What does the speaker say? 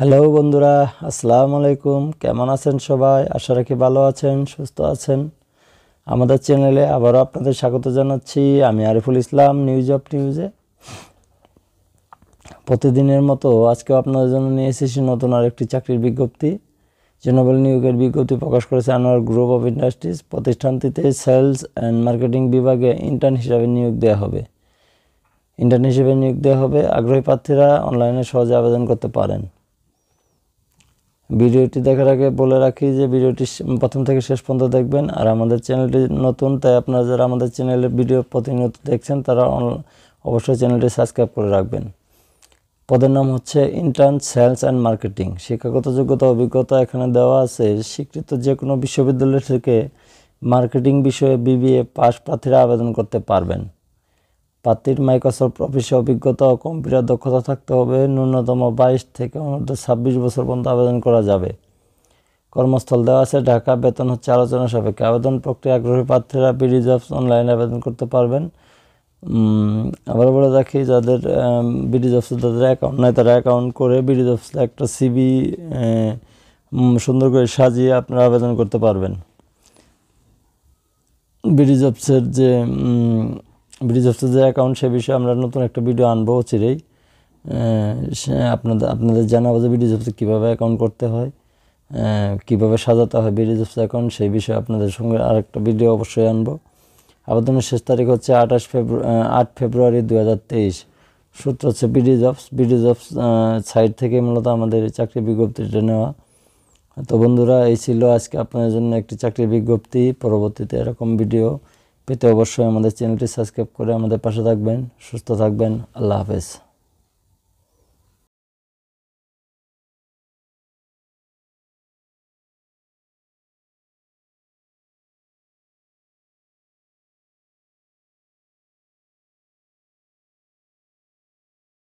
Hello বন্ধুরা, আসসালামু আলাইকুম। কেমন আছেন সবাই? আশা রাখি ভালো আছেন, সুস্থ আছেন। আমাদের চ্যানেলে আবারও আপনাদের স্বাগত জানাচ্ছি। আমি আরিফুল ইসলাম নিউজ অফ নিউজে প্রতিদিনের মতো আজকেও আপনাদের জন্য নিয়ে এসেছি নতুন আরেকটি চাকরির বিজ্ঞপ্তি। জেনারেল নিয়োগের বিজ্ঞপ্তি প্রকাশ করেছে আনোয়ার গ্রুপ অফ ইন্ডাস্ট্রিজ প্রতিষ্ঠানটিতে সেলস অ্যান্ড মার্কেটিং বিভাগে ইন্টার্ন হিসাবে নিয়োগ দেওয়া হবে। ইন্টার্ন হিসেবে নিয়োগ দেওয়া হবে। আগ্রহী প্রার্থীরা অনলাইনে সহজে আবেদন করতে পারেন। ভিডিওটি দেখার আগে বলে রাখি যে ভিডিওটি প্রথম থেকে শেষ পর্যন্ত দেখবেন। আর আমাদের চ্যানেলটি নতুন, তাই আপনারা যারা আমাদের চ্যানেলের ভিডিও প্রতিনিয়ত দেখছেন, তারা অবশ্যই চ্যানেলটি সাবস্ক্রাইব করে রাখবেন। পদের নাম হচ্ছে ইন্টার্ন সেলস অ্যান্ড মার্কেটিং শিক্ষাগত যোগ্যতা, অভিজ্ঞতা এখানে দেওয়া আছে। স্বীকৃত যে কোনো বিশ্ববিদ্যালয় থেকে মার্কেটিং বিষয়ে বিবিএ পাস প্রার্থীরা আবেদন করতে পারবেন। প্রার্থীর মাইক্রোসফট অফিসে অভিজ্ঞতা ও কম্পিউটার দক্ষতা থাকতে হবে। ন্যূনতম বাইশ থেকে অনূর্ধ্ব ছাব্বিশ বছর পর্যন্ত আবেদন করা যাবে। কর্মস্থল দেওয়া আছে। ঢাকা বেতন হচ্ছে আলোচনা সাপেক্ষে। আবেদন প্রক্রিয়া আগ্রহী প্রার্থীরা বিডি জবস অনলাইনে আবেদন করতে পারবেন। আবার বলে রাখি, যাদের বিডি জবসে, যাদের অ্যাকাউন্ট নাই, তারা অ্যাকাউন্ট করে বিডি জবস একটা সিবি সুন্দর করে সাজিয়ে আপনারা আবেদন করতে পারবেন। বিডি জবসের যে জবসের যে অ্যাকাউন্ট সে বিষয়ে আমরা নতুন একটা ভিডিও আনব চিরেই আপনাদের আপনাদের জানাব যে বিডি জবসে কীভাবে অ্যাকাউন্ট করতে হয় কীভাবে সাজাতে হয় বিডি জবস অ্যাকাউন্ট সেই বিষয়ে আপনাদের সঙ্গে আরেকটা ভিডিও অবশ্যই আনব। আবেদনের শেষ তারিখ হচ্ছে আঠাশ ফেব্রুয়ারি আট ফেব্রুয়ারি দু হাজার তেইশ। সূত্র হচ্ছে BD jobs BD jobs site থেকে মূলত আমাদের চাকরি বিজ্ঞপ্তিটা নেওয়া। তো বন্ধুরা, এই ছিল আজকে আপনাদের জন্য একটি চাকরির বিজ্ঞপ্তি। পরবর্তীতে এরকম ভিডিও পেতে অবশ্যই আমাদের চ্যানেলটি সাবস্ক্রাইব করে আমাদের পাশে থাকবেন সুস্থ থাকবেন আল্লাহ হাফেজ।